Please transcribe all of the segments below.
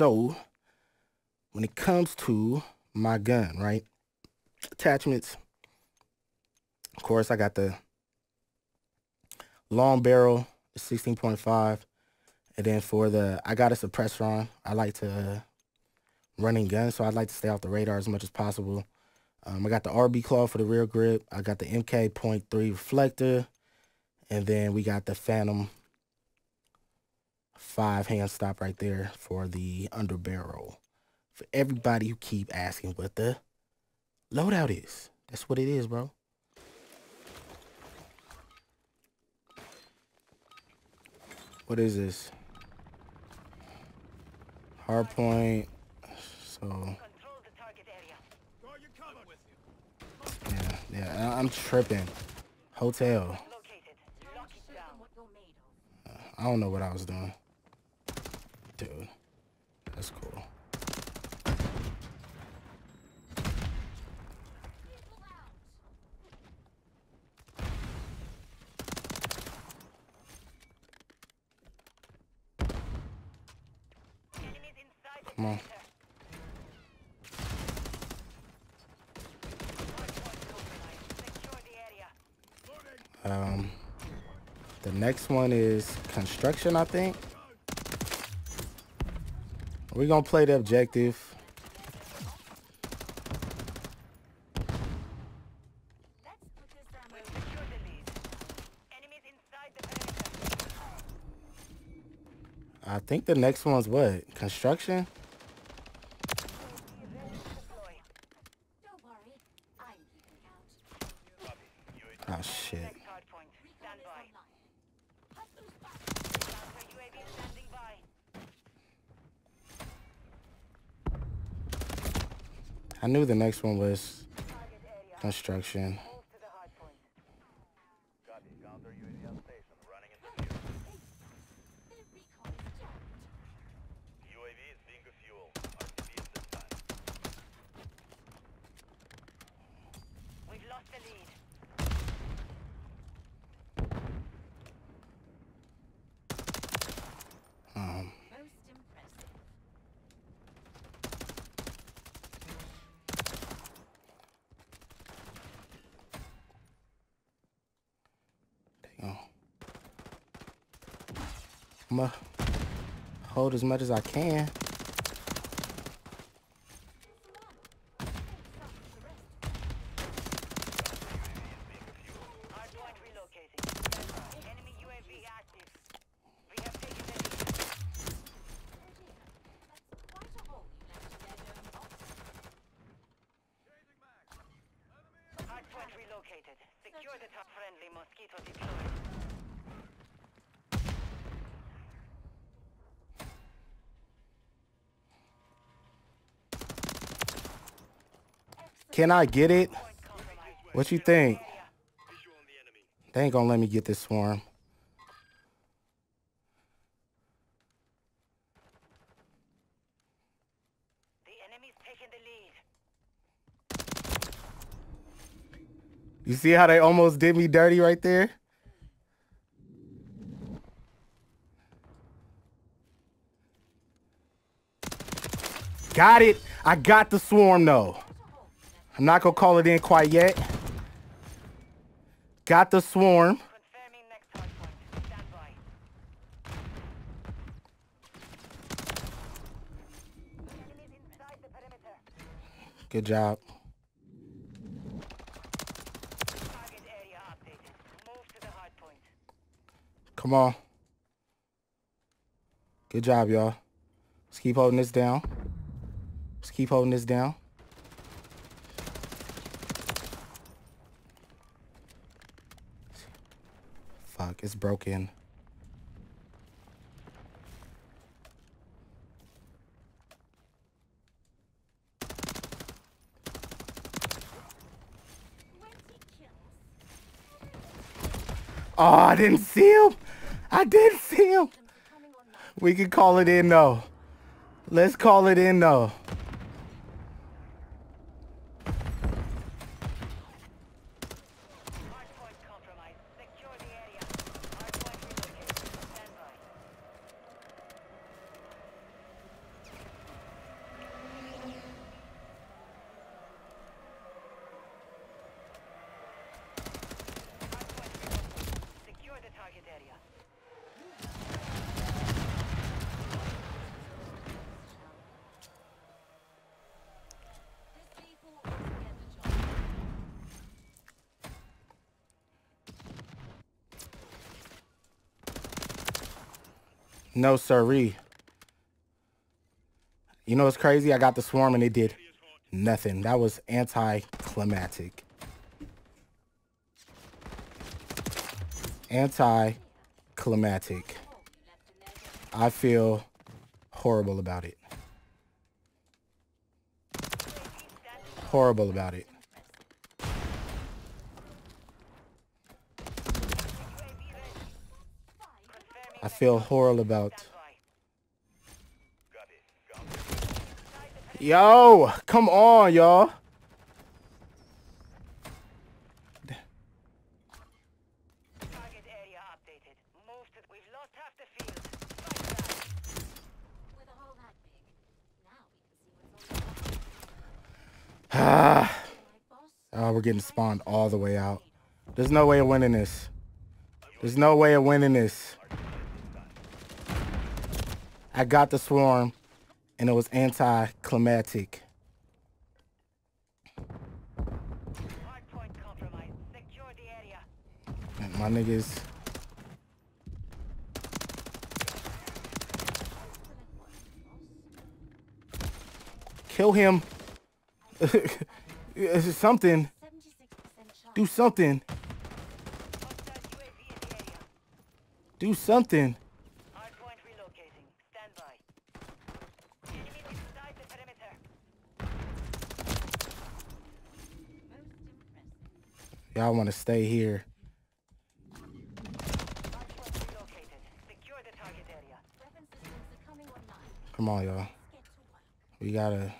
So, when it comes to my gun, right? Attachments. Of course, I got the long barrel, 16.5. And then for the, I got a suppressor on. I like to uh, running gun, so I'd like to stay off the radar as much as possible. Um, I got the RB claw for the rear grip. I got the MK.3 reflector. And then we got the Phantom 5 hand stop right there for the under barrel. For everybody who keep asking what the loadout is. That's what it is, bro. What is this? Hardpoint. So. Yeah, yeah, I'm tripping. Hotel. I don't know what I was doing. Dude, that's cool. Come on. Um, the next one is construction, I think. We're to play the objective. I think the next one's what? Construction? Oh, shit. I knew the next one was construction. Um, Damn. I'm gonna hold as much as I can. Secure the top friendly mosquito Can I get it? What you think? They ain't gonna let me get this swarm. You see how they almost did me dirty right there? Got it. I got the swarm though. I'm not gonna call it in quite yet. Got the swarm. Good job. To. Come on. Good job, y'all. Let's keep holding this down. Let's keep holding this down. It's broken. Oh, I didn't see him. I didn't see him. We can call it in though. Let's call it in though. No, siree. You know what's crazy? I got the swarm and it did nothing. That was anticlimactic. Anticlimactic. I feel horrible about it. Horrible about it. I feel horrible about. Yo, come on, y'all. Ah, oh, we're getting spawned all the way out. There's no way of winning this. There's no way of winning this. I got the swarm, and it was anticlimactic. My niggas. Kill him. Something. Do something. Do something. Y'all want to stay here. Come on, y'all. We gotta.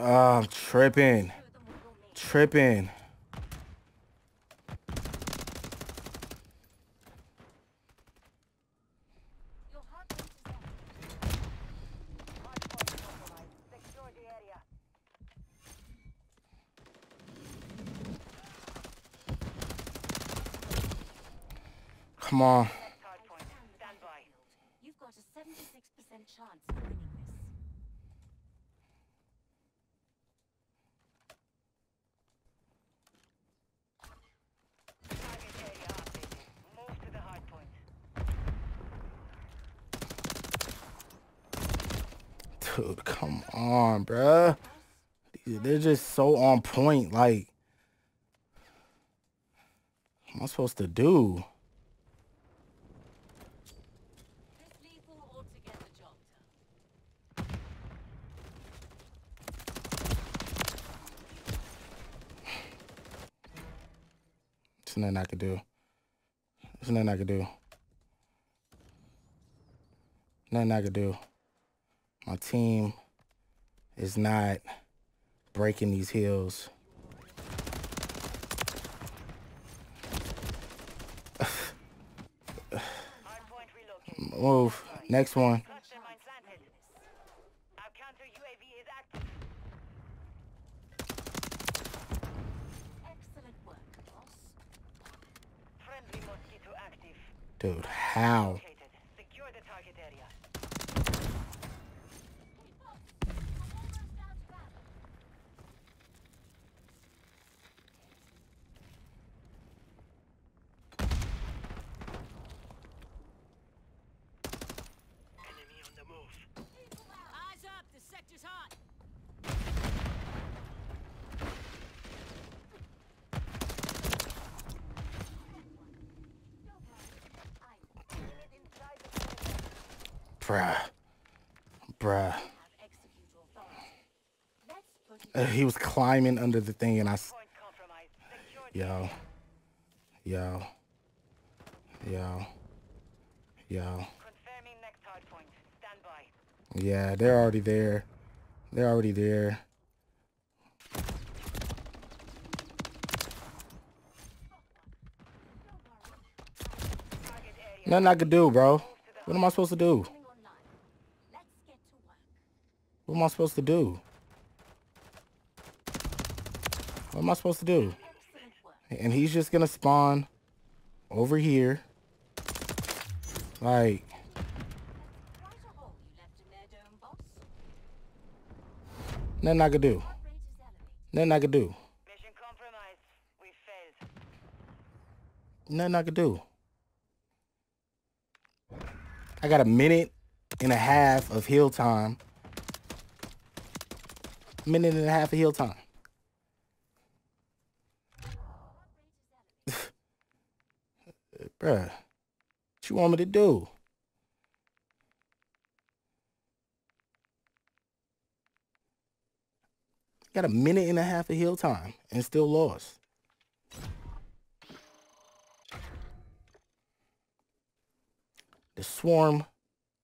Oh, I'm tripping. Tripping. Come heart rate is up. Hardpoint compromised. Secure the area. Come on. Hardpoint. Stand by. You've got a 76% chance of winning this. Target area updated. Move to the hardpoint. Come on, bruh. They're just so on point. Like, what am I supposed to do? There's nothing I could do. There's nothing I could do. Nothing I can do. My team is not breaking these hills. Move. Next one. Cluster mine planted. Our counter UAV is active. Excellent work, boss. Friendly mosquito active. Dude, how? Located. Secure the target area. Hey, boss. I'm almost out of ammo. Enemy on the move. Eyes up, the sector's hot. Bruh. Bruh. Uh, he was climbing under the thing and I... Yo. Yo. Yo. Yo. Yeah, they're already there. They're already there. Nothing I could do, bro. What am I supposed to do? coming online. Let's get to work. What am I supposed to do? What am I supposed to do? And he's just gonna spawn over here. Like, Quite a hole you left in their dome, boss. nothing I could do. Heart rate is elevated. Nothing I could do. Mission compromised. We failed. Nothing I could do. I got a minute and a half of heal time. Minute and a half of heal time. Bruh. What you want me to do? Got a minute and a half of heal time and still lost. The swarm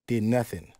did nothing.